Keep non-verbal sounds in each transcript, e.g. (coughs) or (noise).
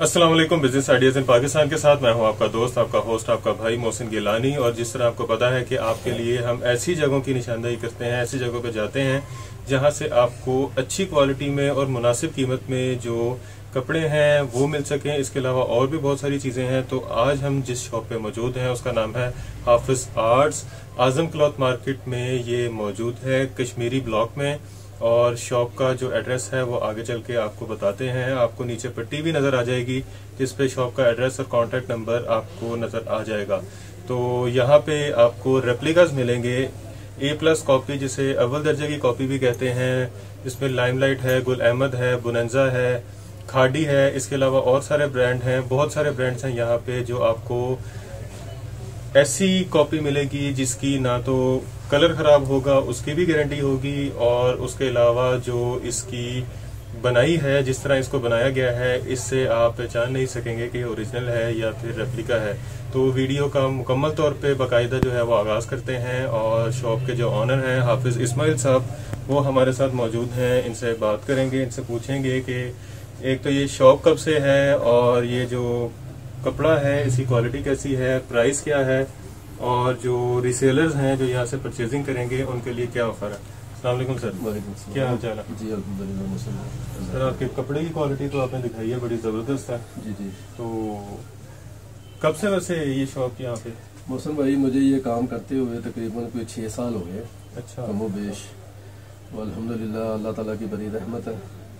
वालेकुम business ideas इन पाकिस्तान के साथ मैं हूँ आपका दोस्त, आपका होस्ट, आपका भाई मोहसिन गिलानी। और जिस तरह आपको पता है कि आपके लिए हम ऐसी जगहों की निशानदाही करते हैं, ऐसी जगहों पर जाते हैं, जहाँ से आपको अच्छी क्वालिटी में और मुनासिब कीमत में जो कपड़े हैं, वो मिल सकें। इसके अलावा और भी बहुत सारी चीज़ें हैं। तो आज हम जिस शॉप पे मौजूद हैं, उसका नाम है Hafiz arts. Azam cloth market में ये मौजूद है कश्मीरी ब्लॉक में। और शॉप का जो एड्रेस है वो आगे चल के आपको बताते हैं। आपको नीचे पट्टी भी नज़र आ जाएगी, जिस पे शॉप का एड्रेस और कॉन्टेक्ट नंबर आपको नज़र आ जाएगा। तो यहाँ पे आपको रेप्लिकाज मिलेंगे। ए प्लस कॉपी जिसे अव्वल दर्जे की कॉपी भी कहते हैं इसमें लाइमलाइट है गुल अहमद है बुनंजा है खाडी है, इसके अलावा और सारे ब्रांड हैं। बहुत सारे ब्रांड्स हैं यहाँ पे जो आपको ऐसी कॉपी मिलेगी, जिसकी ना तो कलर खराब होगा, उसकी भी गारंटी होगी और उसके अलावा जो इसकी बनाई है, जिस तरह इसको बनाया गया है, इससे आप पहचान नहीं सकेंगे कि ओरिजिनल है या फिर रेप्लिका है। तो वीडियो का मुकम्मल तौर पे बाकायदा जो है वो आगाज़ करते हैं और शॉप के जो ऑनर हैं, हाफिज इस्माइल साहब, वो हमारे साथ मौजूद हैं। इनसे बात करेंगे, इनसे पूछेंगे कि एक तो ये शॉप कब से है और ये जो कपड़ा है, इसकी क्वालिटी कैसी है प्राइस क्या है और जो रिसेलर्स हैं जो यहाँ से परचेजिंग करेंगे उनके लिए क्या ऑफ़र है? अलैक्म सर। क्या हाल चाल है? जी अल्हम्दुलिल्लाह सर आपके कपड़े की क्वालिटी तो आपने दिखाई है बड़ी ज़बरदस्त है। जी जी। तो कब से वैसे ये शॉप यहाँ पे? मौसम भाई मुझे ये काम करते हुए तकरीबन कोई छः साल हो गए। अच्छा। कमो बेश। तो अल्हम्दुलिल्लाह अल्लाह ताला की बड़ी रहमत है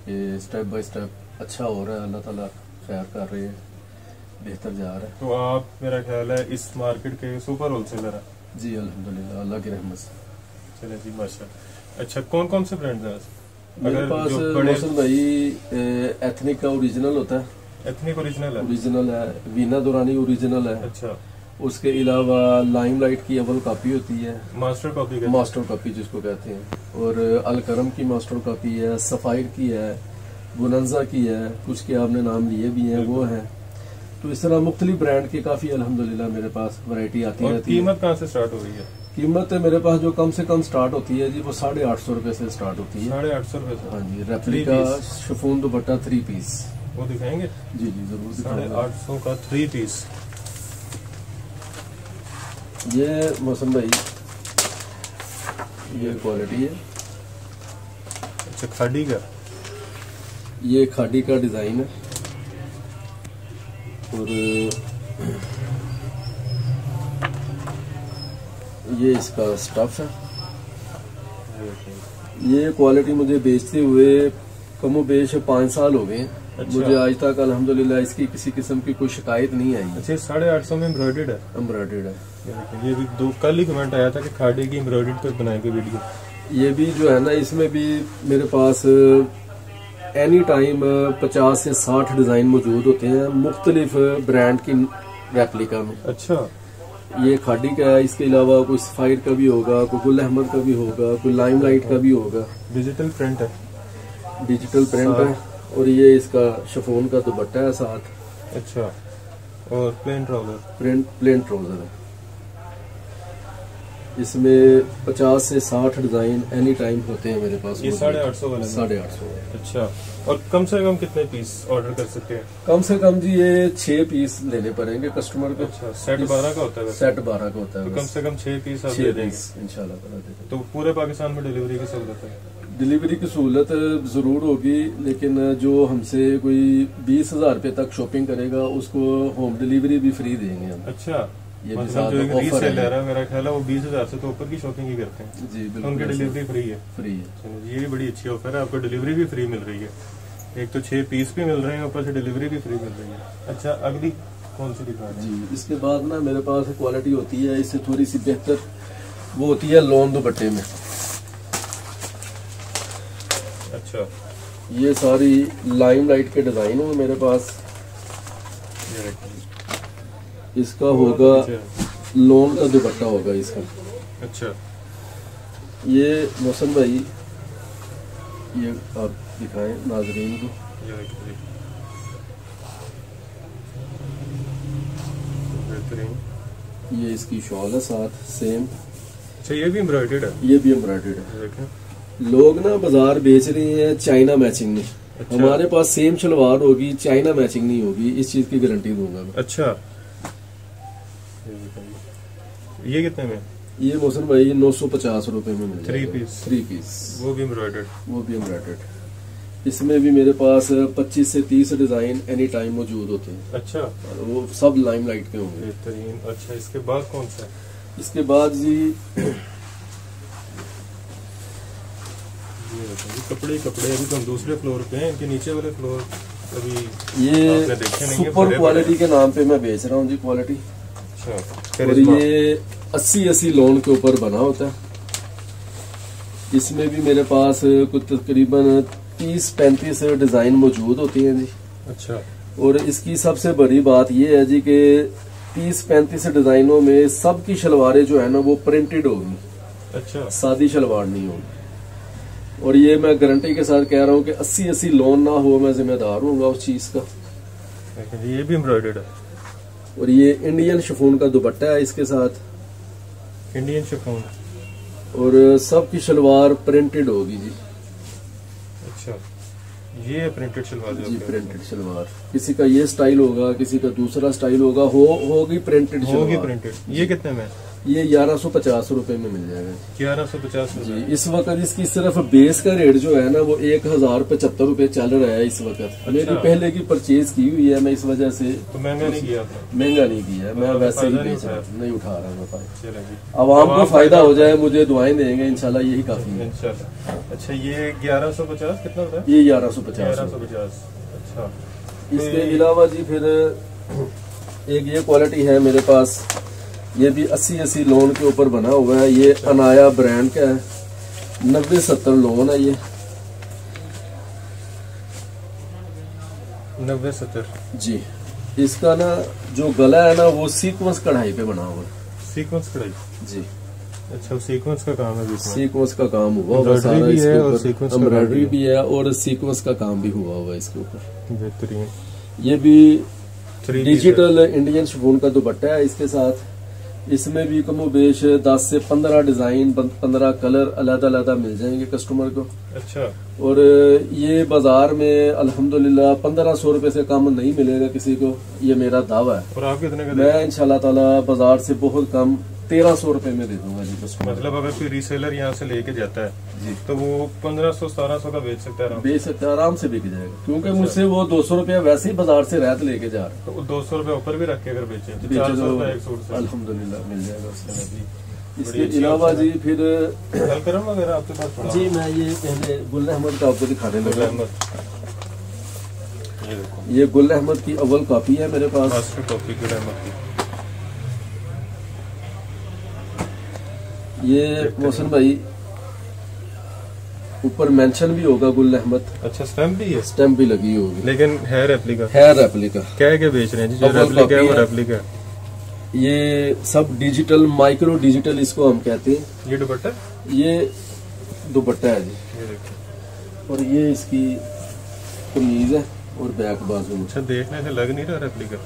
ये स्टेप बाय स्टेप अच्छा हो रहा है अल्लाह ताला खैर कर रहे हैं। बेहतर जा रहा है। तो आप मेरा ख्याल है इस मार्केट के सुपर होलसेलर है। जी अल्हम्दुलिल्लाह अल्लाह की रहमत से। चले जी माशा अच्छा कौन कौन से ब्रांड हैं मेरे पास मौसम भाई एथनिक का ओरिजिनल होता है। एथनिक ओरिजिनल है? ओरिजिनल है वीना दुरानी ओरिजिनल है। अच्छा। उसके अलावा लाइमलाइट की अव्वल कॉपी होती है। मास्टर कॉपी मास्टर कॉपी जिसको कहते हैं। और अलकरम की मास्टर कॉपी है सफायर की है बुनंजा की है कुछ के आपने नाम लिए भी हैं वो हैं। तो इस तरह मुख्तलिफ़ ब्रांड की काफ़ी अल्हम्दुलिल्लाह मेरे पास वैरायटी आती और रहती है। कीमत कहाँ से स्टार्ट हो रही है? कीमत मेरे पास जो कम से कम स्टार्ट होती है जी वो साढ़े आठ सौ रुपये से स्टार्ट होती है। साढ़े आठ सौ रुपये हाँ जी replica? Chiffon dupatta three piece वो दिखाएँगे? जी जी ज़रूर साढ़े आठ सौ का थ्री पीस ये मौसम भाई ये क्वालिटी है। अच्छा खाड़ी का? ये खाड़ी का डिज़ाइन है। और ये इसका स्टफ़ है। ये क्वालिटी मुझे बेचते हुए कमो बेश पाँच साल हो गए। अच्छा। मुझे आज तक अल्हम्दुलिल्लाह इसकी किसी किस्म की कोई शिकायत नहीं आई। अच्छा साढ़े आठ सौ में एम्ब्रॉयडेड है। एम्ब्रॉयडेड है। ये भी दो कल ही कमेंट आया था कि खाड़ी की एम्ब्रॉयडेड पे बनाएँगे वीडियो ये भी जो है ना इसमें भी मेरे पास एनी टाइम पचास से साठ डिज़ाइन मौजूद होते हैं मुख्तलिफ़ ब्रांड की रेप्लिका में। अच्छा। ये खाड़ी का है इसके अलावा कोई सफायर का भी होगा कोई गुल अहमद का भी होगा कोई लाइम लाइट का भी होगा। डिजिटल प्रिंट है। डिजिटल प्रिंट है और ये इसका शफोन का दुपट्टा है साथ। अच्छा। और plain trouser print plain trouser है। इसमें पचास से साठ डिज़ाइन एनी टाइम होते हैं मेरे पास ये साढ़े आठ सौ वाले साढ़े आठ सौ अच्छा। और कम से कम कितने पीस ऑर्डर कर सकते हैं? कम से कम जी ये छह पीस लेने पड़ेंगे कस्टमर को। अच्छा सेट बारह का होता है सेट बारह का होता है तो कम। से कम छह पीस आप दे छह देंगे। पीस इंशाल्लाह देंगे। तो पूरे पाकिस्तान में डिलीवरी की सहूलत है? डिलीवरी की सहूलत ज़रूर होगी लेकिन जो हमसे कोई बीस हज़ार रूपए तक शॉपिंग करेगा उसको होम डिलीवरी भी फ्री देंगे हम। अच्छा। मतलब जो एक रीसेलर है। मेरा ख्याल है वो बीस हज़ार से तो ऊपर की शॉपिंग ही करते हैं। जी तो बिल्कुल उनकी डिलीवरी फ्री है। फ्री है। ये भी बड़ी अच्छी ऑफ़र है आपको डिलीवरी भी फ्री मिल रही है। एक तो छह पीस भी मिल रहे हैं ऊपर से डिलीवरी भी फ्री मिल रही है। अच्छा अगली कौन सी दिखा जी इसके बाद ना मेरे पास क्वालिटी होती है इससे थोड़ी सी बेहतर वो होती है लोन दुपट्टे में। अच्छा। ये सारी लाइम लाइट के डिज़ाइन हो मेरे पास। इसका होगा लोन का दुपट्टा होगा इसका। अच्छा। ये मौसम भाई ये आप दिखाएँ नाजरीन को। ये इसकी शॉल है साथ सेम अच्छा ये भी एम्ब्रॉयडेड है? ये भी एम्ब्रॉयडर्ड है। लोग ना बाज़ार बेच रहे हैं चाइना मैचिंग में। अच्छा। हमारे पास सेम शलवार होगी चाइना मैचिंग नहीं होगी इस चीज़ की गारंटी दूँगा मैं। अच्छा। ये कितने में? ये मौसम भाई नौ सौ पचास रूपए में मिल जाएगा। piece। थ्री पीस वो भी एम्ब्रॉयडर्ड वो भी एम्ब्रॉयडर्ड इसमें भी मेरे पास 25 से 30 डिज़ाइन एनी टाइम मौजूद होते हैं। अच्छा। वो सब लाइमलाइट के होंगे। बेहतरीन। अच्छा इसके बाद कौन सा है? इसके बाद जी ये कपड़े कपड़े अभी तो हम दूसरे फ्लोर पे हैं इनके नीचे वाले फ्लोर अभी ये सुपर क्वालिटी के नाम पे मैं बेच रहा हूँ जी क्वालिटी अच्छा और ये अस्सी अस्सी लोन के ऊपर बना होता है। इसमें भी मेरे पास कुछ तकरीबन तीस पैंतीस डिज़ाइन मौजूद होती हैं जी। अच्छा। और इसकी सबसे बड़ी बात यह है जी कि तीस पैंतीस डिजाइनों में सबकी शलवारें जो है ना वो प्रिंटेड होगी। अच्छा। सादी शलवार नहीं होगी। और ये मैं गारंटी के साथ कह रहा हूँ कि अस्सी अस्सी लोन ना हो मैं जिम्मेदार हूँ उस चीज़ का। ये भी एम्ब्रॉयडर्ड है। और ये इंडियन शिफोन का दुपट्टा है इसके साथ। इंडियन शिफोन और सब की शलवार प्रिंटेड होगी जी। अच्छा। ये प्रिंटेड शलवार जी प्रिंटेड शलवार। किसी का ये स्टाइल होगा किसी का दूसरा स्टाइल होगा हो होगी प्रिंटेड होगी प्रिंटेड ये कितने में ये ग्यारह सौ पचास रूपए में मिल जाएगा। ग्यारह सौ पचास जी इस वक्त इसकी सिर्फ़ बेस का रेट जो है ना वो एक हज़ार पचहत्तर रूपए चल रहा है इस वक्त। अच्छा। मेरी पहले की परचेज की हुई है मैं इस वजह से तो महँगा नहीं किया महँगा नहीं किया है मैं तो वैसे ही बेच रहा हूँ, नहीं उठा रहा मैं जी। आवाम को फ़ायदा हो जाए मुझे दुआएँ देंगे इंशाल्लाह यही काफ़ी है। अच्छा ये ग्यारह सौ पचास कितना ये ग्यारह सौ पचास ग्यारह सौ पचास अच्छा। इसके अलावा जी फिर एक ये क्वालिटी है मेरे पास ये भी अस्सी अस्सी लोन के ऊपर बना हुआ है। ये अनाया ब्रांड का है। नब्बे सत्तर लोन है ये। नब्बे सत्तर। जी। इसका ना जो गला है ना वो सीक्वेंस कढ़ाई पे बना हुआ है। सीक्वेंस कढ़ाई? जी। अच्छा सीक्वेंस का काम है सीक्वेंस का काम हुआ हुआ सारा भी इसके है ऊपर। एम्ब्रॉयडरी भी है। और सीक्वेंस का काम भी हुआ हुआ इसके ऊपर। बेहतरीन। ये भी डिजिटल इंडियन शिफोन का दुपट्टा है इसके साथ। इसमें भी कमो बेश 10 से 15 डिज़ाइन 15 कलर अलग अलग मिल जाएँगे कस्टमर को। अच्छा। और ये बाज़ार में अल्हम्दुलिल्लाह पंद्रह सौ रुपये से कम नहीं मिलेगा किसी को। ये मेरा दावा है। और आप कितने का मैं इंशाल्लाह ताला बाज़ार से बहुत कम तेरह सौ रुपये में दे दूँगा जी कस्टमर मतलब अगर कोई रीसेलर यहाँ से लेके जाता है जी। तो वो पंद्रह सौ सतारह सौ का बेच सकता है। बेच सकते हैं, आराम से बिक जाएगा। क्योंकि मुझसे वो दो सौ रूपया वैसे ही बाज़ार से रहत लेके जा रहे तो दो सौ रुपए ऊपर भी रख के अगर बेचे तो चार सौ तो एक से। मिल जाएगा इसके अलावा जी फिर वगैरह आपके पास जी मैं ये पहले गुल अहमद का आपको दिखाने लगा। ये गुल अहमद की अव्वल कॉपी है मेरे पास। कॉपी गुल अहमद की। ये मोहसन भाई ऊपर मेंशन भी होगा गुल अहमद। अच्छा स्टैम्प भी है? स्टैम्प भी लगी होगी। लेकिन है रेप्लिका है रेप्लिका क्या क्या बेच रहे हैं जी? जो रेप्लिका है वो रेप्लिका है। ये सब डिजिटल माइक्रो डिजिटल इसको हम कहते हैं। ये दुपट्टा? ये दुपट्टा है जी। ये और ये इसकी कमीज है और बैक बाजू अच्छा देखने से लग नहीं रहा रेप्लिका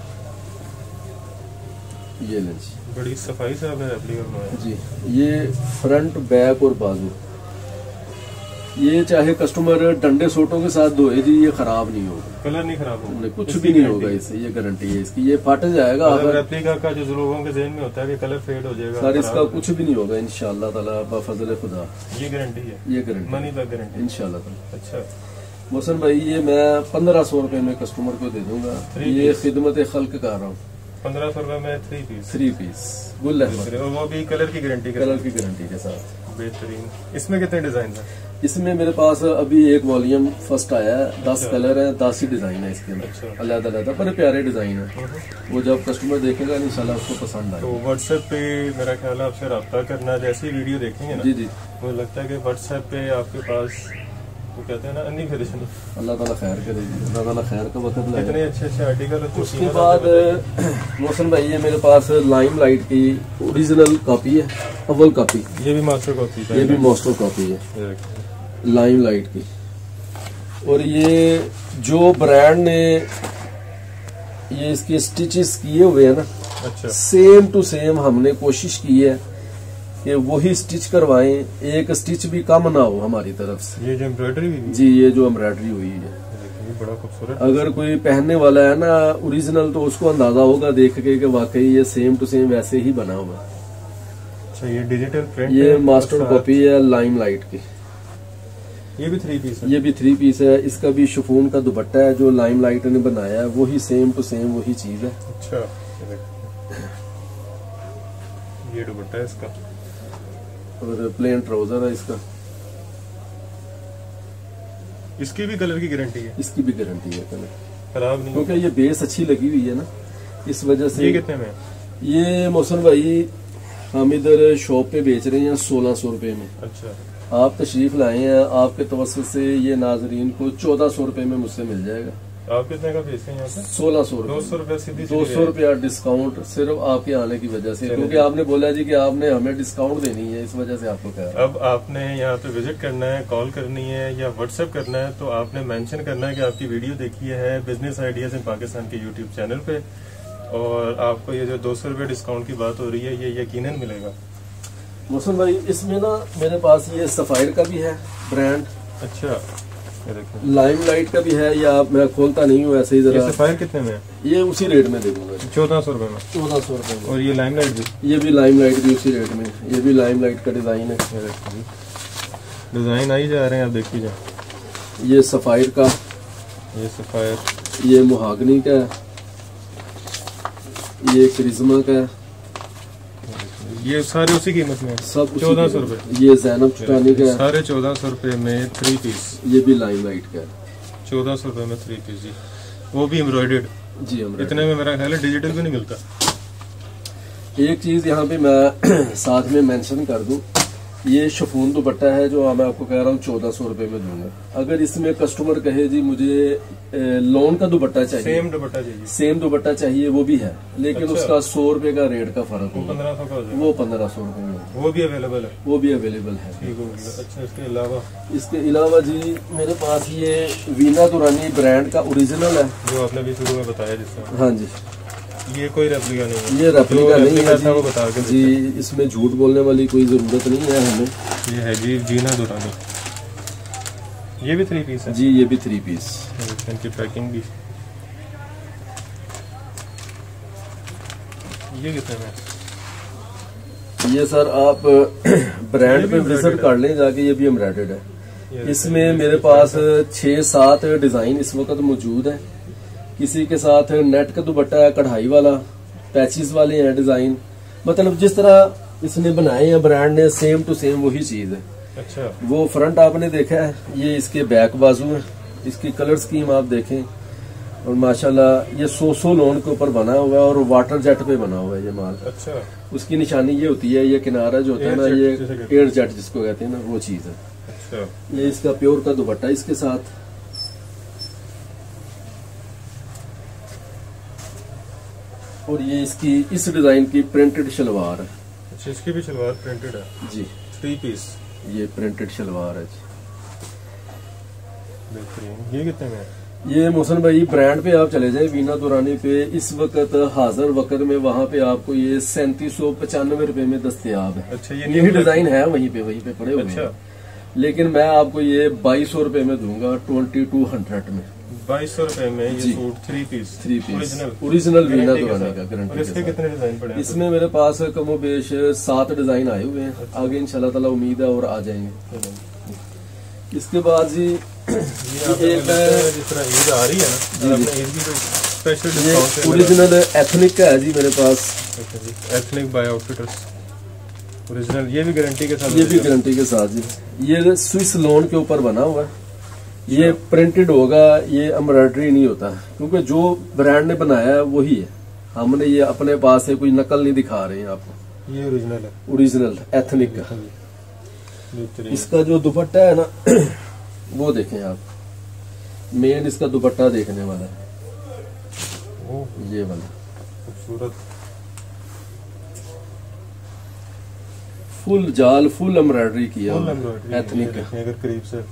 ये लें जी। बड़ी सफ़ाई से आपने रेप्लिका बनाया जी ये फ्रंट बैक और बाजू। ये चाहे कस्टमर डंडे सोटों के साथ धोए जी ये खराब नहीं होगा। कलर नहीं खराब होगा। कुछ भी नहीं होगा इससे ये गारंटी है इसकी। ये फट जाएगा मतलब अगर रेप्लिका का जो लोगों के जहन में होता है कि कलर फेड हो जाएगा सर इसका कुछ भी नहीं होगा ताला बफजल खुदा। ये गारंटी है। ये गारंटी मनी बैक गारंटी ताला। अच्छा। मोहसन भाई ये मैं पंद्रह सौ रुपए में कस्टमर को दे दूँगा। ये खिदमत खल्क कर रहा हूँ। पंद्रह सौ रुपए में थ्री पीस थ्री पीस गुल वो भी कलर की गारंटी कलर की गारंटी के साथ। बेहतरीन। इसमें कितने डिज़ाइन है? इसमें मेरे पास अभी एक वॉल्यूम फ़र्स्ट आया है। दस अच्छा। कलर है दस ही डिज़ाइन है इसके अंदर। अच्छा। अलग अलग बड़े प्यारे डिज़ाइन है। वो जब कस्टमर देखेगा इन इंशाल्लाह उसको पसंद तो व्हाट्सएप पे मेरा ख्याल है आपसे रब्ता करना जैसे वीडियो देखेंगे ना जी जी। मुझे लगता है कि व्हाट्सएप पे आपके पास वो कहते हैं ना अन्नी खरीदन अल्लाह ताला खैर करे। अल्लाह ताला खैर का वक्त इतने अच्छे अच्छे आर्टिकल उसके बाद (clears throat) मोहसन भाई ये मेरे पास लाइम लाइट की ओरिजिनल कॉपी है अव्वल कॉपी ये भी मास्टर कॉपी ये भी मोस्टर कॉपी है। लाइम लाइट की। और ये जो ब्रांड ने ये इसके स्टिचेस किए हुए हैं ना अच्छा। सेम टू सेम हमने कोशिश की है कि वही स्टिच करवाएँ एक स्टिच भी कम ना हो हमारी तरफ़ से। ये जो एम्ब्रॉयडरी जी ये जो एम्ब्रॉयडरी हुई है। बड़ा खूबसूरत अगर कोई पहनने वाला है ना ओरिजिनल तो उसको अंदाज़ा होगा देख के कि वाकई ये सेम टू सेम वैसे ही बना हुआ। अच्छा ये डिजिटल प्रिंट ये मास्टर कॉपी है लाइम लाइट की। ये भी थ्री पीस है। ये भी थ्री पीस है इसका भी शिफोन का दुपट्टा है जो लाइम लाइट ने बनाया है वही सेम टू सेम वही चीज़ है। अच्छा ये दुपट्टा है इसका। और प्लेन ट्राउज़र है इसका। इसकी भी कलर की गारंटी है? इसकी भी गारंटी है कलर। खराब नहीं क्योंकि ये बेस अच्छी लगी हुई है ना इस वजह से ये कितने में ये मौसम भाई हम इधर शॉप पे बेच रहे हैं सोलह सौ रुपए में। अच्छा। आप तशरीफ़ लाए हैं आपके तवस्त से ये नाजरीन को चौदह सौ रुपए में मुझसे मिल जाएगा। आप कितने का बेचते हैं यहाँ से? सोलह सौ दो सौ रुपया सीधी दो सौ रुपया डिस्काउंट सिर्फ़ आपके आने की वजह से। क्योंकि आपने बोला जी कि आपने हमें डिस्काउंट देनी है इस वजह से आपको कह। रहा अब आपने यहाँ पे विज़िट करना है कॉल करनी है या व्हाट्सएप करना है तो आपने मेंशन करना है कि आपकी वीडियो देखी है बिज़नेस आइडियाज़ इन पाकिस्तान के यूट्यूब चैनल पे और आपको ये जो दो सौ रुपये डिस्काउंट की बात हो रही है ये यकीन मिलेगा। मौसम भाई इसमें ना मेरे पास ये सफायर का भी है ब्रांड अच्छा। लाइम लाइट का भी है या मैं खोलता नहीं हूँ ऐसे ही जरा। सफायर कितने में है? ये उसी रेट में दे दूँगा चौदह सौ रुपये में। चौदह सौ रुपए में। और ये लाइम लाइट भी? ये भी लाइम लाइट भी उसी रेट में। ये भी लाइम लाइट का डिज़ाइन है। डिज़ाइन आई जा रहे हैं आप देखिए ये सफायर का। ये सफायर। ये मुहागनी का है। ये क्रिज्मा का है। ये सारे उसी कीमत में सब चौदह सौ रुपये में। ये जैनब चुटानी का सारे चौदह सौ रूपए में थ्री पीस ये भी लाइम लाइट का चौदह सौ रूपए में थ्री पीस जी। वो भी एम्ब्रॉयडेड जी इतने में मेरा ख्याल है डिजिटल भी नहीं मिलता? एक चीज़ यहाँ पे मैं (clears throat) साथ में मेंशन कर दूँ। ये शफून दुपट्टा है जो मैं आपको कह रहा हूँ चौदह सौ रुपए में दूँगा। अगर इसमें कस्टमर कहे जी मुझे लोन का दुपट्टा चाहिए। सेम दुपट्टा चाहिए। सेम दुपट्टा चाहिए वो भी है। लेकिन अच्छा। उसका सौ रुपए का रेट का फ़र्क वो होगा। हो वो पंद्रह सौ रुपए में वो भी अवेलेबल है। वो भी अवेलेबल है। अच्छा इसके अलावा? इसके अलावा जी मेरे पास ये वीना दुरानी ब्रांड का ओरिजिनल है। जो आपने भी शुरू में बताया जिससे हाँ जी। ये कोई रेप्लिका नहीं है। ये रेप्लिका नहीं है वो बता के जी जी इसमें झूठ बोलने वाली कोई ज़रूरत नहीं है हमें। ये है जी जीना दुरानी। ये भी थ्री पीस है। जी ये भी थ्री पीस इनकी पैकिंग भी। ये कितने में ये सर आप (clears throat) ब्रांड पे विज़िट कर लें जाके ये भी एम्ब्रॉयडेड है। इसमें मेरे पास छह सात डिज़ाइन इस वक्त मौजूद है। किसी के साथ नेट का दुपट्टा है कढ़ाई वाला पैचिस वाले हैं डिज़ाइन मतलब जिस तरह इसने बनाए हैं ब्रांड ने सेम टू सेम वही चीज़ है। अच्छा। वो फ्रंट आपने देखा है ये इसके बैक बाजू है। इसकी कलर स्कीम आप देखें। और माशाल्लाह ये सो सो लोन के ऊपर बना हुआ है और वाटर जेट पे बना हुआ है ये माल। अच्छा। उसकी निशानी ये होती है ये किनारा जो होता है ना ये एयर जेट जिसको कहते हैं ना वो चीज़ है। अच्छा। ये इसका प्योर का दुपट्टा इसके साथ। और ये इसकी इस डिज़ाइन की प्रिंटेड शलवार। है अच्छा इसकी भी शलवार प्रिंटेड है? जी। थ्री पीस ये प्रिंटेड शलवार है जी। ये कितने में ये मोहसन भाई ब्रांड पे आप चले जाए वीना दुरानी पे इस वक्त हाजिर वक्त में वहाँ पे आपको ये सैंतीस सौ पचानवे रूपए में दस्तियाब है। अच्छा ये यही डिज़ाइन है? वहीं पे वहीं पे पड़े हुए अच्छा। हैं। लेकिन मैं आपको ये बाईस सौ रुपए में दूँगा ट्वेंटी टू हंड्रेड में। बाईस सौ रुपए में ये suit three piece three piece original original Veena के दुरानी साथ। का गारंटी इसके कितने डिज़ाइन पड़े इसमें मेरे पास कमो बेश सात डिज़ाइन आए हुए हैं। आगे इंशाल्लाह ताला उम्मीद है और आ जाएँगे। इसके बाद जी एक जिस तरह ईद आ रही है ना ईद की तो स्पेशल ओरिजिनल एथनिक का है जी मेरे पास। एथनिक बाय आउटफिटर्स ओरिजिनल ये भी गारंटी के साथ ये भी गारंटी के साथ जी। ये स्विस लोन के ऊपर बना हुआ है। ये प्रिंटेड होगा ये एम्ब्रॉयडरी नहीं होता। क्योंकि जो ब्रांड ने बनाया है वही है। हमने ये अपने पास से कोई नकल नहीं दिखा रहे हैं आपको ये ओरिजिनल है। ओरिजिनल एथनिक का इसका जो दुपट्टा है ना (clears throat) वो देखें आप। मेन इसका दुपट्टा देखने वाला है। ये वाला। खूबसूरत। फुल जाल फुल एम्ब्रॉयडरी किया एथनिक अगर करीब से।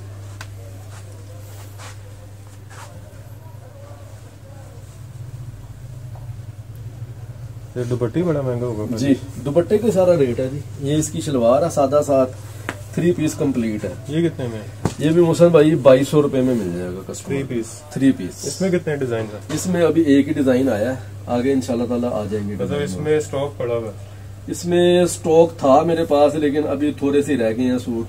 ये दुपट्टी बड़ा महँगा होगा जी दुपट्टे का सारा रेट है जी। ये इसकी शलवार है सादा साथ थ्री पीस कंप्लीट है। ये कितने में? ये भी मोहसन भाई बाईस सौ रुपए में मिल जाएगा customer three piece three piece इसमें कितने डिज़ाइन है? इसमें अभी एक ही डिज़ाइन आया है। आगे इंशाल्लाह ताला आ जाएँगे मतलब इसमें स्टॉक पड़ा हुआ है। इसमें स्टॉक था मेरे पास लेकिन अभी थोड़े से रह गए हैं सूट।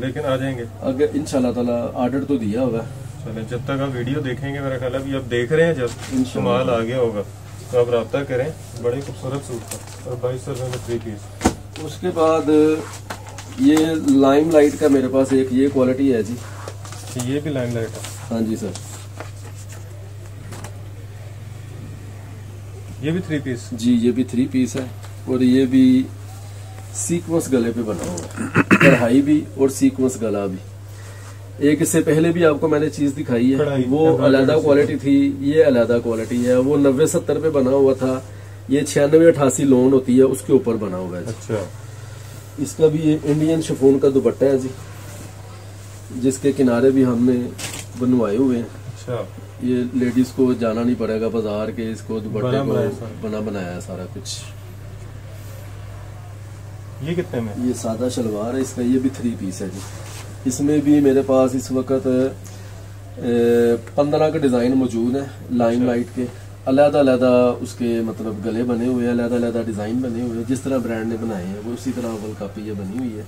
लेकिन आ जाएँगे। अगर इंशाल्लाह ताला ऑर्डर तो दिया हुआ है चले जब तक आप वीडियो देखेंगे मेरा ख्याल अभी आप देख रहे हैं जब। माल आ गया होगा तो आप रब्ता करें बड़े खूबसूरत सूट था और बाईस सौ रुपए में थ्री पीस उसके बाद ये लाइम लाइट का मेरे पास एक ये क्वालिटी है जी। ये भी लाइम लाइट है। हाँ जी सर। ये भी थ्री पीस जी ये भी थ्री पीस है। और ये भी सीक्वेंस गले पे बना हुआ है। (coughs) कढ़ाई भी और सीक्वेंस गला भी। एक इससे पहले भी आपको मैंने चीज़ दिखाई है। वो अलहदा क्वालिटी थी ये अलहदा क्वालिटी है। वो नब्बे सत्तर पे बना हुआ था। ये छियानवे अठासी लोन होती है उसके ऊपर बना हुआ है अच्छा। इसका भी ये इंडियन शिफोन का दुपट्टा है जी। जिसके किनारे भी हमने बनवाए हुए हैं। अच्छा। ये लेडीज़ को जाना नहीं पड़ेगा बाज़ार के इसको दुपट्टे को बना बनाया है सारा कुछ। ये कितने में? ये सादा शलवार है इसका ये भी थ्री पीस है जी। इसमें भी मेरे पास इस वक्त पंद्रह का डिज़ाइन मौजूद है लाइम लाइट के। अलहदा अलहदा उसके मतलब गले बने हुए हैं अलहदा अलहदा डिज़ाइन बने हुए हैं। जिस तरह ब्रांड ने बनाए हैं वो उसी तरह अव्वल कापी ये बनी हुई है।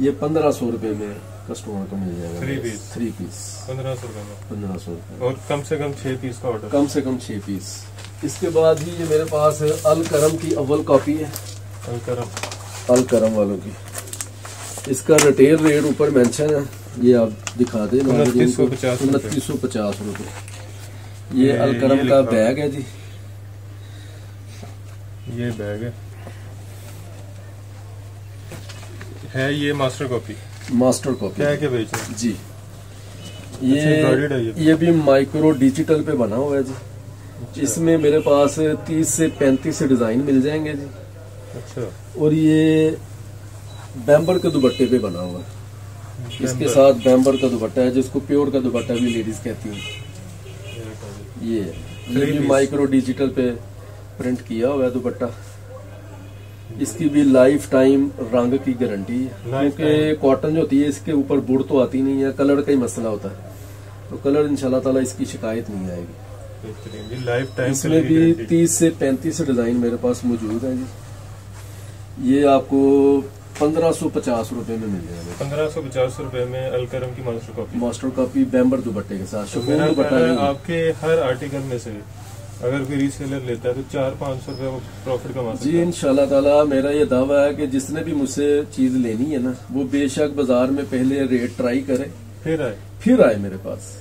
ये पंद्रह सौ रुपए में कस्टमर को मिल जाएगा। Three piece। थ्री पीस पंद्रह सौ रुपए में? पंद्रह सौ रुपए और कम से कम छह पीस का ऑर्डर कम से कम छह पीस इसके बाद ही ये मेरे पास अल करम की अव्वल कॉपी है। करम। अल करम वालों की। इसका रिटेल रेट ऊपर मेंशन है ये आप दिखा दें। 2950 उनतीस सौ पचास रुपए ये ये- अल करम का बैग है जी। ये बैग है। है ये मास्टर कॉपी मास्टर कॉपी क्या क्या बेच रहे जी। ये ये। ये भी माइक्रो डिजिटल पे बना हुआ है जी। इसमें मेरे पास 30 से 35 डिज़ाइन मिल जाएँगे जी। अच्छा। और ये बैम्बर के दुपट्टे पे बना हुआ है। इसके साथ बैम्बर का दुपट्टा है जिसको प्योर का दुपट्टा भी लेडीज़ कहती हैं। ये ये भी माइक्रो डिजिटल पे प्रिंट किया हुआ है दुपट्टा। इसकी भी लाइफ टाइम रंग की गारंटी है। क्योंकि कॉटन जो होती है इसके ऊपर बुड़ तो आती नहीं है कलर का ही मसला होता है। तो कलर इंशाल्लाह ताला इसकी शिकायत नहीं आएगी। लाइफ टाइम इसमें भी 30 से 35 डिज़ाइन मेरे पास मौजूद है जी। ये आपको पंद्रह सौ पचास रुपए में मिल जाएगा पंद्रह सौ पचास रूपए में अलकरम की मास्टर कॉपी मास्टर कॉपी बैम्बर दुपट्टे के साथ तो दुपट्टा। आपके हर आर्टिकल में से अगर कोई रीसेलर लेता है तो चार पाँच सौ प्रॉफिट कमा जी ताला मेरा ये दावा है कि जिसने भी मुझसे चीज़ लेनी है ना वो बेशक बाज़ार में पहले रेट ट्राई करे फिर आए फिर आए मेरे पास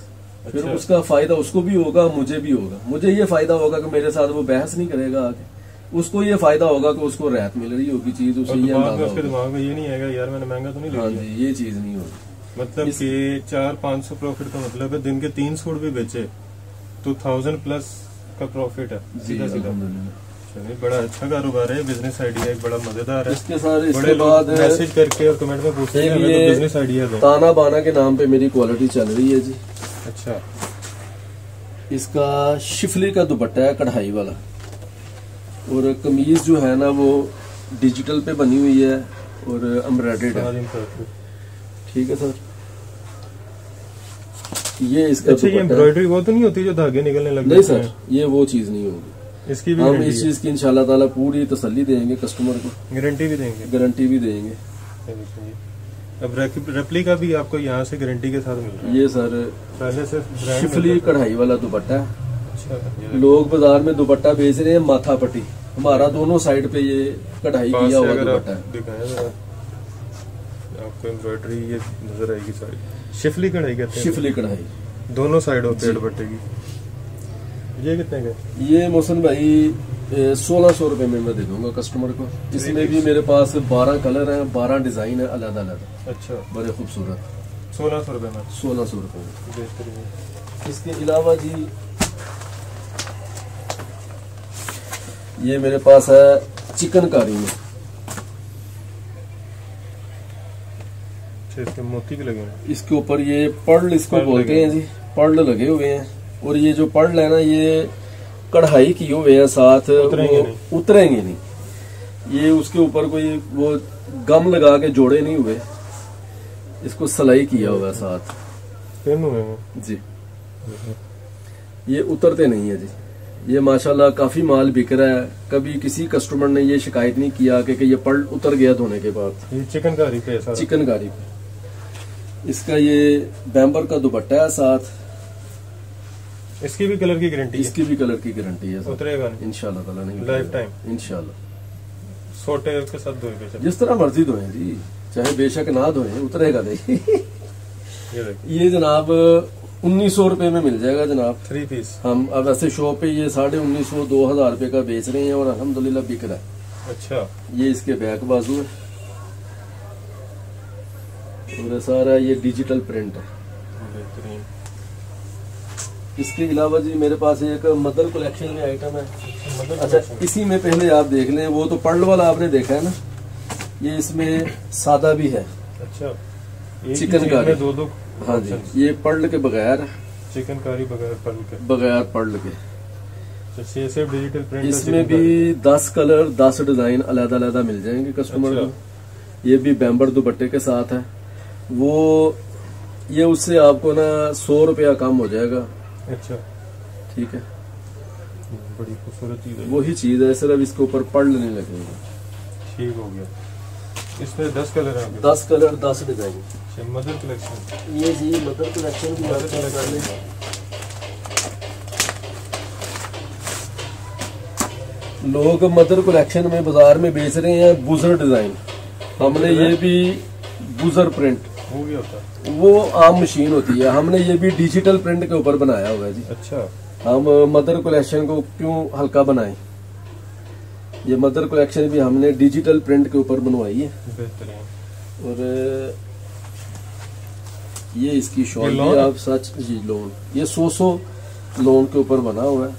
अच्छा। फिर। उसका फ़ायदा उसको भी होगा मुझे भी होगा मुझे ये फ़ायदा होगा कि मेरे साथ वो बहस नहीं करेगा आगे उसको ये फ़ायदा होगा कि उसको राहत मिल रही होगी चीज़ उसे ये दिमाग में उसके दिमाग में ये नहीं आएगा यार मैंने महँगा तो नहीं हाँ लिया। जी ये चीज़ नहीं होगी। मतलब इस- कि चार पाँच सौ प्रॉफिट का मतलब है दिन के तीन सूट भी बेचे तो थाउज़ेंड प्लस का प्रॉफिट है। सीधा सीधा चलिए बड़ा अच्छा कारोबार है बिज़नेस आइडिया एक बड़ा मज़ेदार है। इसके साथ बड़े इसके बाद मैसेज करके और कमेंट में पूछते हैं तो बिज़नेस आइडिया दो। ताना बाना के नाम पे मेरी क्वालिटी चल रही है जी। अच्छा। इसका शिफली का दुपट्टा है कढ़ाई वाला। और कमीज जो है ना वो डिजिटल पे बनी हुई है और एम्ब्रॉयडेड है। ठीक है सर। ये इसका अच्छा ये एम्ब्रॉयडरी वो तो नहीं होती जो धागे निकलने लग नहीं सर ये वो चीज़ नहीं होगी। इसकी भी हम इस चीज़ की इंशाल्लाह ताला पूरी तसल्ली देंगे कस्टमर को। गारंटी भी देंगे। गारंटी भी देंगे। अब रेप्लिका भी आपको यहाँ से गारंटी के साथ मिल रहा है। ये सर पहले से शिफली कढ़ाई वाला दुपट्टा है। अच्छा लोग बाज़ार में दुपट्टा बेच रहे हैं माथा पट्टी हमारा दोनों साइड पे ये कढ़ाई किया हुआ दुपट्टा है। आपको एम्ब्रॉयडरी ये नज़र आएगी सारी। शिफली कढ़ाई कहते हैं। शिफली कढ़ाई। दोनों साइड होते हैं दुपट्टे की। ये कितने के ये मोहसन भाई सोलह सौ रुपए में मैं दे दूँगा कस्टमर को। इसमें भी मेरे पास बारह कलर हैं बारह डिज़ाइन है अलग अलग अच्छा। बड़े खूबसूरत। सोलह सौ रुपए में। सोलह सौ रुपए में। इसके अलावा जी ये मेरे पास है चिकनकारी में। अच्छा इसके मोती भी लगे हैं। इसके ऊपर ये पर्ल इसको पर्ल बोलते हैं जी पर्ल लगे हुए हैं। और ये जो पर्ल है ना ये कढ़ाई किए हुए हैं साथ उतरेंगे वो नहीं। उतरेंगे नहीं। ये उसके ऊपर कोई वो गम लगा के जोड़े नहीं हुए। इसको सलाई किया हुआ है साथ। जी। ये उतरते नहीं है जी। ये माशाल्लाह काफ़ी माल बिक रहा है। कभी किसी कस्टमर ने ये शिकायत नहीं किया कि, कि ये पड़ उतर गया धोने के बाद। ये चिकन कारी पे है चिकनकारी पे। इसका ये बैम्बर का दुपट्टा है साथ। इसकी भी कलर की गारंटी है। इसकी भी कलर की गारंटी है उतरेगा ताला नहीं Lifetime. इंशाल्लाह। सोटे के साथ धोए जिस तरह मर्ज़ी धोए जी। चाहे बेशक ना धोए उतरेगा नहीं। ये जनाब उन्नीस सौ रुपये में मिल जाएगा जनाब। थ्री पीस हम अब ऐसे शॉप पे ये साढ़े उन्नीस सौ दो हज़ार रुपए का बेच रहे हैं और अल्हम्दुलिल्लाह बिक रहा है। अच्छा। ये इसके बैक बाजू है। और सारा ये डिजिटल प्रिंट है। इसके अलावा जी मेरे पास एक मदर कलेक्शन में आइटम है। अच्छा इसी में पहले आप देख लें वो तो पर्ल वाला आपने देखा है ना? ये इसमें सादा भी है। अच्छा। चिकन का दो दो हाँ जी। ये पर्ल के बगैर? है, चिकन कारी बगैर पल के बगैर पर्ल के डिजिटल प्रिंट इसमें भी दस कलर दस डिज़ाइन अलग अलग मिल जाएँगे कस्टमर अच्छा। को। ये भी बैम्बर दुपट्टे के साथ है। वो ये उससे आपको ना सौ रुपया कम हो जाएगा। अच्छा। ठीक है। बड़ी खूबसूरत चीज़ है। वही चीज़ है सिर्फ़ इसके ऊपर पढ़ लेने लगेगा। ठीक हो गया। इसमें दस कलर हैं। दस कलर दस डिज़ाइन। अच्छा मदर कलेक्शन ये जी मदर कलेक्शन भी मदर कलेक्शन है। लोग मदर कलेक्शन में बाज़ार में बेच रहे हैं बुजर डिज़ाइन हमने ये भी बुजर प्रिंट हो गया होता वो आम मशीन होती है। हमने ये भी डिजिटल प्रिंट के ऊपर बनाया हुआ है जी। अच्छा। हम मदर कलेक्शन को क्यों हल्का बनाए? ये मदर कलेक्शन भी हमने डिजिटल प्रिंट के ऊपर बनवाई है। बेहतरीन। और ये इसकी शॉल ये है? आप सच जी लोन ये सो सो लोन के ऊपर बना हुआ है।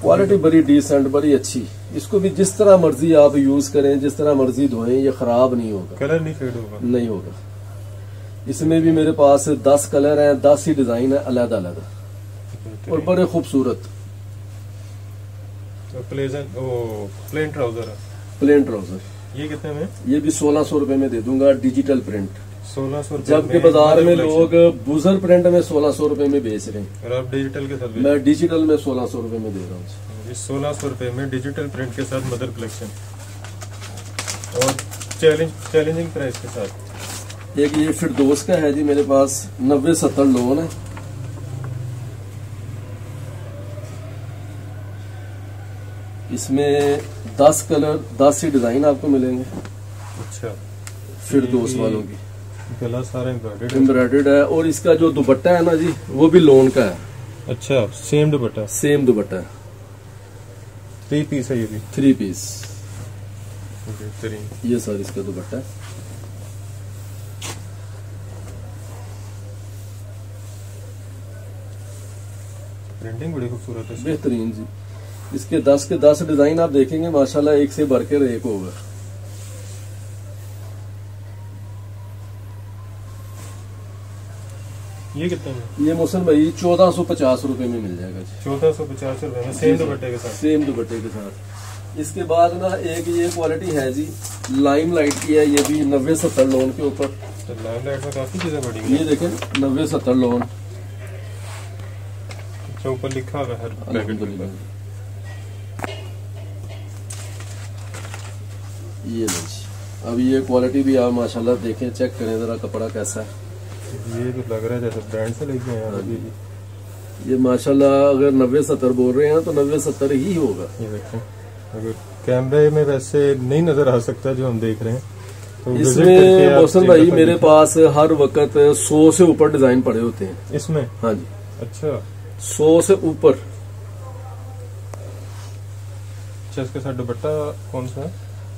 क्वालिटी बड़ी डिसेंट बड़ी अच्छी। इसको भी जिस तरह मर्ज़ी आप यूज़ करें जिस तरह मर्ज़ी धोएँ ये खराब नहीं होगा। कलर नहीं फेड होगा। नहीं होगा। इसमें भी मेरे पास दस कलर हैं दस ही डिज़ाइन है अलग अलग और बड़े खूबसूरत। तो प्लेन ट्राउज़र प्लेन ट्राउज़र ये कितने में? ये भी सोलह सौ रुपए में दे दूँगा डिजिटल प्रिंट सोलह सौ जबकि बाज़ार में लोग बुजर प्रिंट में सोलह सौ रुपए में बेच रहे हैं। और आप डिजिटल के साथ मैं डिजिटल में सोलह सौ रुपए में दे रहा हूँ। सोलह सौ रुपए में डिजिटल प्रिंट के साथ मदर कलेक्शन और चैलेंज चैलेंजिंग प्राइस के साथ। एक ये फिरदोस का है जी मेरे पास नब्बे सत्तर लोन है। इसमें दस कलर दस ही डिज़ाइन आपको मिलेंगे। अच्छा। फिर दोस्त वालों की। गला सारा एम्ब्रॉयडेड एम्ब्रॉयडेड है और इसका जो दुपट्टा है ना जी वो भी लोन का है। अच्छा सेम दुपट्टा। सेम दुपट्टा। है थ्री पीस है ये भी। थ्री पीस ये सर इसका दुपट्टा है। प्रिंटिंग बड़ी खूबसूरत है। बेहतरीन जी। इसके दस के दस डिज़ाइन आप देखेंगे माशाल्लाह एक से बढ़ के एक होगा। ये कितने में? ये मोहसन भाई चौदह सौ पचास रूपए में मिल जाएगा जी। चौदह सौ पचास रुपए में सेम दुपट्टे के साथ? सेम दुपट्टे के साथ। इसके बाद ना एक ये क्वालिटी है जी लाइम लाइट की है ये भी नब्बे सत्तर लोन के ऊपर। तो लाइम लाइट में काफ़ी चीज़ें बढ़ी ये देखें नब्बे सत्तर लोन। ऊपर लिखा हुआ है ऊपर ये अब ये क्वालिटी भी आप माशाल्लाह देखें चेक करें जरा कपड़ा कैसा है। ये तो लग रहा है जैसे ब्रांड से लेके आए हैं ये माशाल्लाह अगर नब्बे सत्तर बोल रहे हैं तो नब्बे सत्तर ही होगा। ये देखें अगर कैमरे में वैसे नहीं नज़र आ सकता जो हम देख रहे हैं। तो इसमें मौसम भाई मेरे पास हर वक्त सौ से ऊपर डिज़ाइन पड़े होते हैं। हैं। इसमें? हाँ जी। अच्छा। सौ से ऊपर। अच्छा इसके साथ दुपट्टा कौन सा है?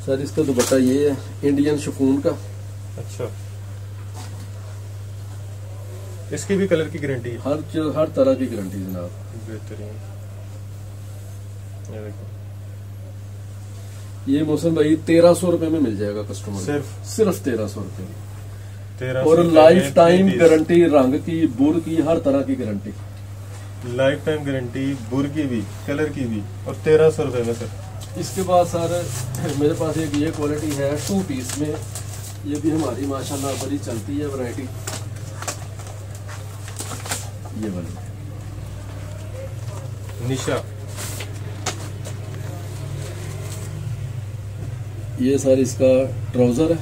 सर इसका दुपट्टा ये है इंडियन शकून का। अच्छा। इसकी भी कलर की गारंटी है। हर हर तरह की गारंटी जनाब। बेहतरीन। ये देखो ये मौसम भाई तेरह सौ रुपए में मिल जाएगा कस्टमर सिर्फ़? सिर्फ़ तेरह सौ रुपए में। और लाइफ टाइम गारंटी रंग की बुर की हर तरह की गारंटी लाइफ टाइम गारंटी बुर की भी कलर की भी और तेरह सौ रुपए में सर इसके बाद सर (clears throat) मेरे पास एक ये क्वालिटी है टू पीस में। ये भी हमारी माशाल्लाह बड़ी चलती है वैरायटी ये वाली। निशा। ये सर इसका ट्राउज़र है।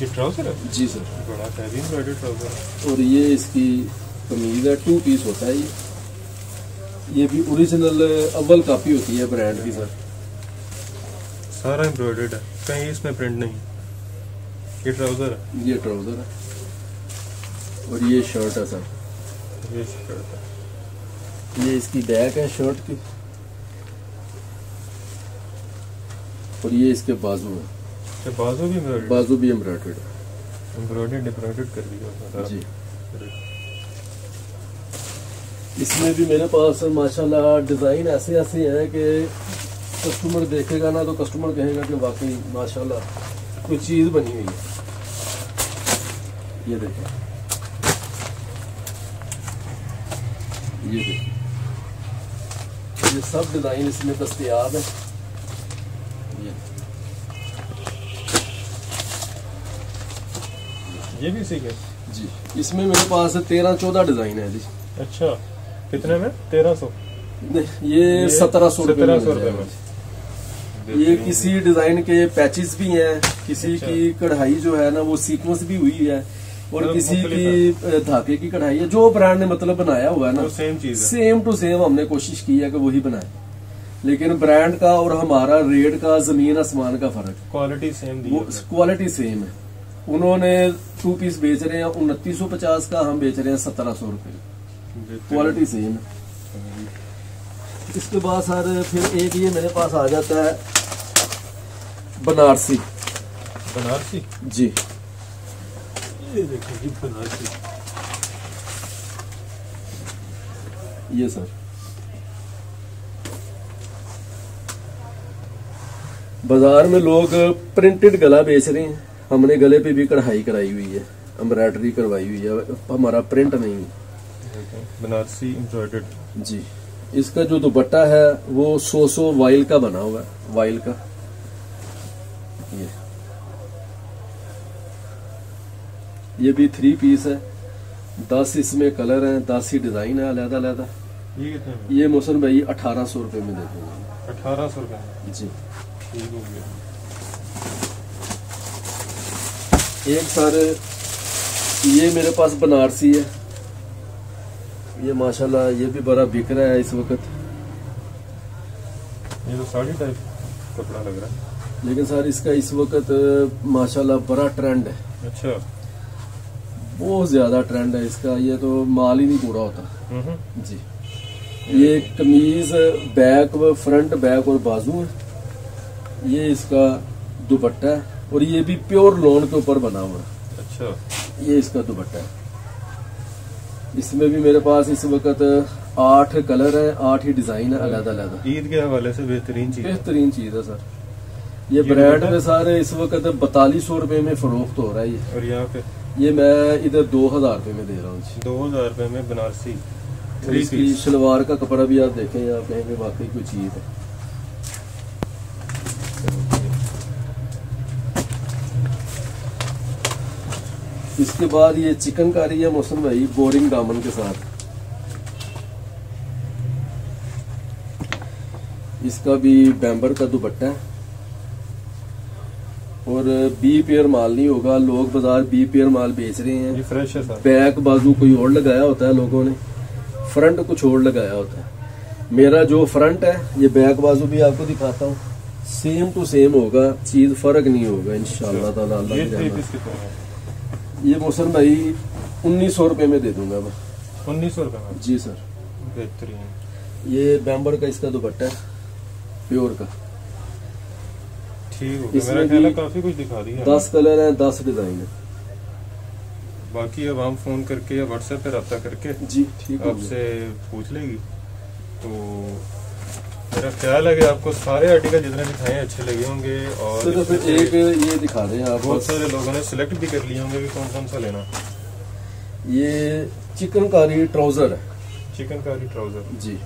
ये ट्राउज़र है? जी सर। बड़ा हैवी एम्ब्रॉयडर्ड ट्राउज़र है। और ये इसकी कमीज है टू पीस होता है ये। ये भी ओरिजिनल अव्वल कापी होती है ब्रांड की सर। सारा एम्ब्रॉयडर्ड है कहीं इसमें प्रिंट नहीं। ये ट्राउज़र है। ये ट्राउज़र है। और ये शर्ट है सर। ये शर्ट है। ये इसकी बैक है शर्ट की। और ये इसके बाजू है। बाजू भी बाजू भी एम्ब्रॉयडर्ड है। एम्ब्रॉयडर्ड एम्ब्रॉयडर्ड कर दिया जी। इसमें भी मेरे पास माशाल्लाह डिज़ाइन ऐसे ऐसे हैं कि कस्टमर देखेगा ना तो कस्टमर कहेगा कि वाकई माशाल्लाह कोई चीज़ बनी हुई है। ये देखिए ये देखिए ये सब डिज़ाइन इसमें दस्तियाब है। ये। ये भी सीखे जी। इसमें मेरे पास तेरह चौदह डिज़ाइन है जी। अच्छा। कितने में? तेरह सौ। ये सत्रह सौ रुपये सौ 1700 रुपये में। ये किसी डिज़ाइन के पैचेस भी हैं किसी अच्छा। की कढ़ाई जो है ना वो सीक्वेंस भी हुई है। और किसी की धागे की कढ़ाई है जो ब्रांड ने मतलब बनाया हुआ है ना सेम चीज़ सेम टू सेम हमने कोशिश की है कि वही बनाए। लेकिन ब्रांड का और हमारा रेट का ज़मीन आसमान का फ़र्क क्वालिटी सेम दी वो क्वालिटी सेम है। उन्होंने टू पीस बेच रहे हैं उनतीस सौ पचास का हम बेच रहे हैं सत्रह सौ रुपये। क्वालिटी सेम है। इसके बाद सर फिर एक ये मेरे पास आ जाता है बनारसी। बनारसी? जी। ये देखो जी बनारसी ये सर बाज़ार में लोग प्रिंटेड गला बेच रहे हैं। हमने गले पे भी कढ़ाई कराई हुई है। एम्ब्रॉयडरी करवाई हुई है। हमारा प्रिंट नहीं है। बनारसी एम्ब्रॉयडर्ड जी। इसका जो दुपट्टा है वो सो सो वाइल का बना हुआ है। वाइल का ये ये भी थ्री पीस है। दस इसमें कलर हैं दस ही डिज़ाइन है अलहदा अलहदा। ये कितने में? ये मोहसन भाई अठारह सौ रुपये में दे दूँगा। अठारह सौ रुपये जी। एक सर ये मेरे पास बनारसी है। ये माशाल्लाह ये भी बड़ा बिक रहा है इस वक्त। ये तो साड़ी टाइप कपड़ा लग रहा है। लेकिन सर इसका इस वक्त माशाल्लाह बड़ा ट्रेंड है। अच्छा। बहुत ज़्यादा ट्रेंड है इसका। ये तो माल ही नहीं पूरा होता। जी। ये कमीज बैक व फ्रंट बैक और बाजू है। ये इसका दुपट्टा है और ये भी प्योर लोन के ऊपर बना हुआ है। अच्छा। ये इसका दुपट्टा है। इसमें भी मेरे पास इस वक्त आठ कलर है आठ ही डिज़ाइन है अलग अलग ईद के हवाले से बेहतरीन चीज़ बेहतरीन चीज़ है सर। ये ये ब्रांड में सारे इस वक्त बतालीस सौ रुपए में फरोख्त हो रहा है ये। और यहाँ पे ये मैं इधर दो हज़ार रुपए में दे रहा हूँ दो हज़ार रुपये में बनारसी थ्री पीस शलवार का कपड़ा भी आप देखें आप कहेंगे वाकई कोई चीज़ है। इसके बाद ये चिकनकारी है मौसम भाई बोरिंग दामन के साथ। इसका भी बैम्बर का दुपट्टा है। और बी पेयर माल नहीं होगा। लोग बाज़ार बी पेयर माल बेच रहे हैं। ये फ्रेश है सर बैक बाजू कोई और लगाया होता है लोगों ने? फ्रंट कुछ और लगाया होता है। मेरा जो फ्रंट है ये बैक बाजू भी आपको दिखाता हूँ। सेम टू सेम होगा। चीज़ फ़र्क नहीं होगा इंशाल्लाह ताला अल्लाह ये मोहसन भाई उन्नीस सौ रुपये में दे दूँगा मैं। उन्नीस सौ रुपये जी सर बेहतरीन। ये बैम्बर का इसका दुपट्टा है प्योर का। इसमें है भी काफ़ी कुछ दिखा दिया दस कलर हैं दस डिज़ाइन है। बाकी अब हम फ़ोन करके या व्हाट्सएप पे रब्ता करके जी ठीक आपसे पूछ लेगी। तो मेरा ख्याल है कि आपको सारे आर्टिकल जितने दिखाए अच्छे लगे होंगे और इसमें से एक ये दिखा दें आप। बहुत सारे लोगों ने सिलेक्ट भी कर लिए होंगे कि कौन कौन सा लेना। ये चिकनकारी ट्राउज़र है। Chikankari trouser. जी।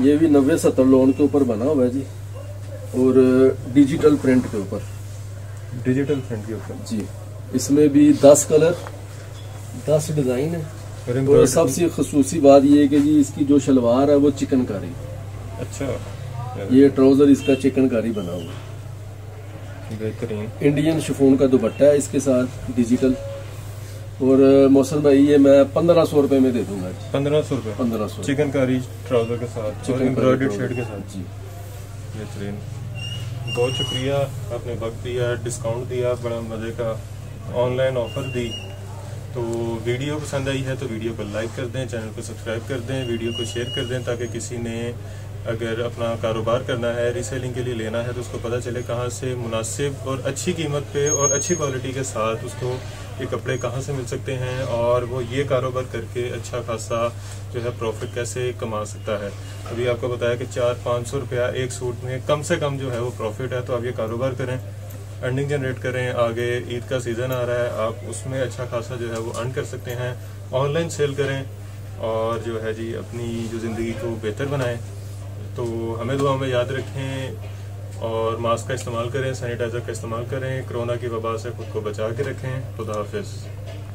ये भी नब्बे सत्तर लोन के ऊपर बना हुआ है जी। और डिजिटल प्रिंट के ऊपर। डिजिटल प्रिंट के ऊपर? जी। इसमें भी दस कलर दस डिज़ाइन है। और सबसे खसूसी बात ये है कि जी इसकी जो शलवार है वो चिकनकारी। अच्छा। ये ट्राउज़र इसका चिकनकारी बना हुआ बेहतरीन। इंडियन शिफोन का दुपट्टा है इसके साथ डिजिटल। और मौसम भाई ये मैं पंद्रह सौ रुपए में दे दूँगा। पंद्रह सौ रुपये पंद्रह सौ। चिकनकारी ट्राउज़र के साथ एम्ब्रॉयडर्ड trouser। के साथ। जी। बेहतरीन। बहुत शुक्रिया, आपने वक्त दिया डिस्काउंट दिया, बड़ा मज़े का ऑनलाइन ऑफ़र दी। तो वीडियो पसंद आई है तो वीडियो को लाइक कर दें चैनल को सब्सक्राइब कर दें वीडियो को शेयर कर दें ताकि किसी ने अगर अपना कारोबार करना है रीसेलिंग के लिए लेना है तो उसको पता चले कहाँ से मुनासिब और अच्छी कीमत पे और अच्छी क्वालिटी के साथ उसको ये कपड़े कहाँ से मिल सकते हैं और वो ये कारोबार करके अच्छा खासा जो है प्रॉफिट कैसे कमा सकता है। अभी आपको बताया कि चार पाँच सौ रुपया एक सूट में कम से कम जो है वो प्रॉफिट है तो आप ये कारोबार करें अर्निंग जनरेट करें, आगे ईद का सीज़न आ रहा है, आप उसमें अच्छा खासा जो है वो अर्न कर सकते हैं ऑनलाइन सेल करें और जो है जी अपनी जो ज़िंदगी को बेहतर बनाएँ। तो हमें दुआ में याद रखें और मास्क का इस्तेमाल करें, सैनिटाइज़र का इस्तेमाल करें, कोरोना की वबा से खुद को बचा के रखें। खुदा हाफिज़।